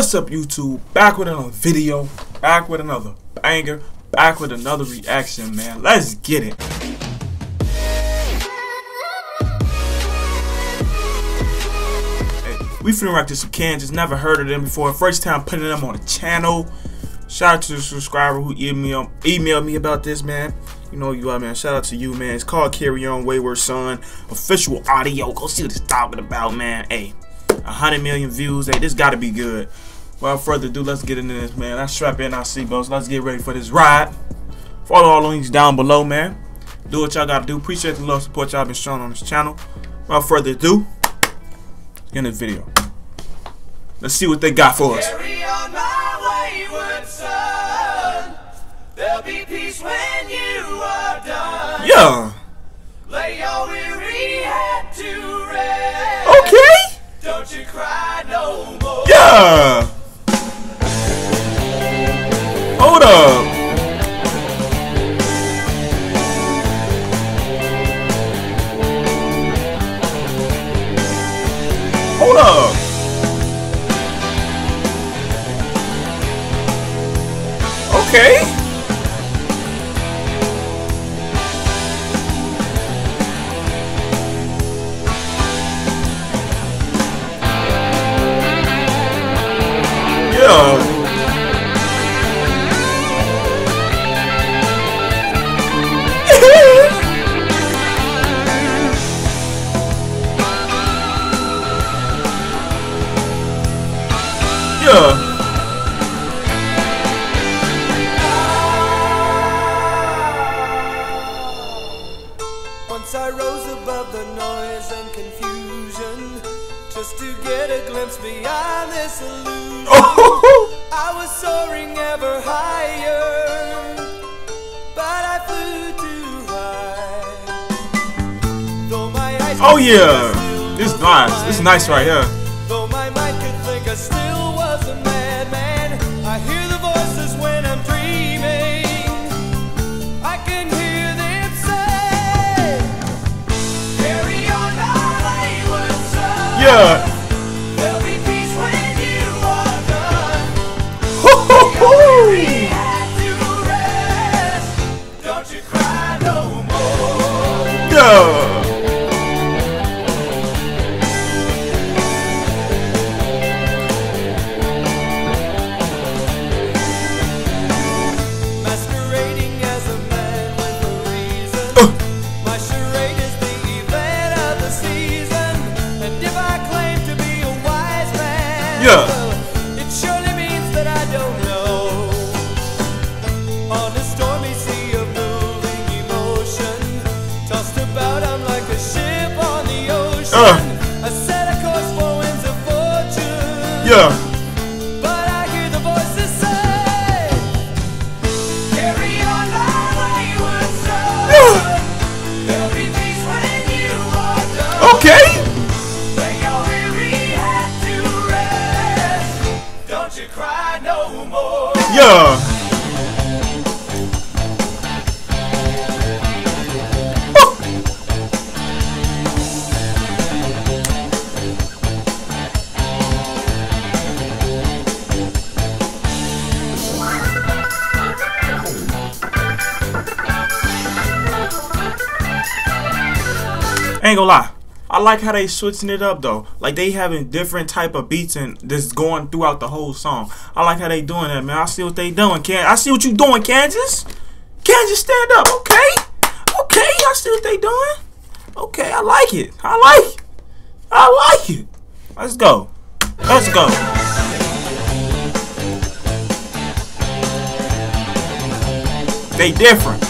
What's up YouTube? Back with another video, back with another banger, back with another reaction, man. Let's get it. Hey, we finna rock this some Kansas, never heard of them before. First time putting them on the channel. Shout out to the subscriber who emailed, emailed me about this, man. You know you are, man. Shout out to you, man. It's called Carry On Wayward Son. Official audio. Go see what it's talking about, man. Hey, 100 million views. Hey, this gotta be good. Without further ado, let's get into this, man. I strap in our seatbelts. Let's get ready for this ride. Follow all the links down below, man. Do what y'all gotta do. Appreciate the love support y'all been showing on this channel. Without further ado, let's get in the video. Let's see what they got for us. Carry on my wayward son. There'll be peace when you are done. Yeah. Lay your weary head to rest. Okay. Don't you cry no more. Yeah. Hold up. Hold up. And confusion just to get a glimpse beyond this illusion. Oh. I was soaring ever higher, but I flew too high. Though my eyes Oh yeah. This nice. This mind. nice right here. Though my mind could think I still was a madman, I hear the voices when I'm dreaming. Son. Yeah. well, it surely means that I don't know. On a stormy sea of moving emotion, tossed about, I'm like a ship on the ocean. Uh. I set a course for winds of fortune. Yeah. Ain't gonna lie. I like how they switching it up though. Like they having different type of beats and this going throughout the whole song. I like how they doing that, man. I see what they doing, Can I see what you doing, Kansas? Kansas, stand up, okay? Okay, I see what they doing. Okay, I like it. I like. I like it. Let's go. Let's go. They different.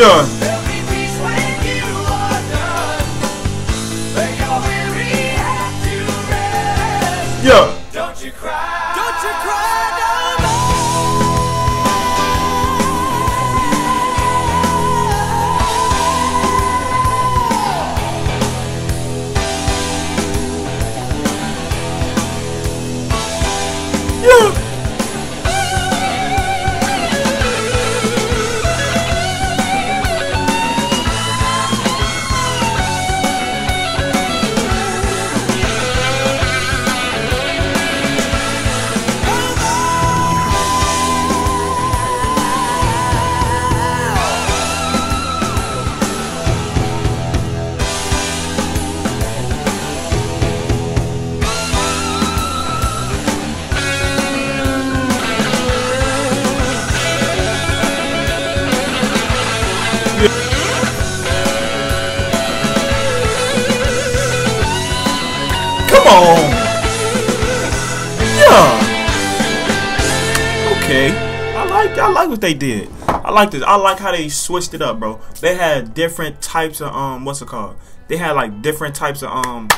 rest. Yeah. Come on. Yeah. Okay. I like I like what they did. I like this. I like how they switched it up, bro. They had different types of um what's it called? They had like different types of um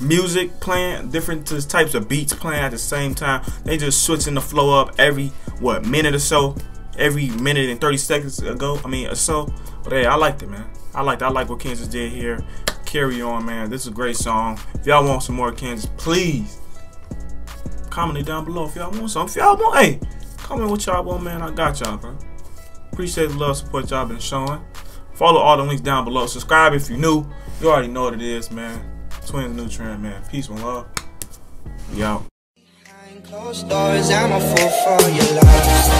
music playing, different types of beats playing at the same time. They just switching the flow up every what minute or so, every minute and thirty seconds ago. I mean, so. But hey, I liked it, man. I liked. I like what Kansas did here. Carry on, man. This is a great song. If y'all want some more Kansas, please comment it down below. If y'all want some, if y'all want, hey, comment what y'all want, man. I got y'all, bro. Appreciate the love, support y'all been showing. Follow all the links down below. Subscribe if you're new. You already know what it is, man. Twins New Trend, man. Peace and love. Closed doors, I'm a fool for your love.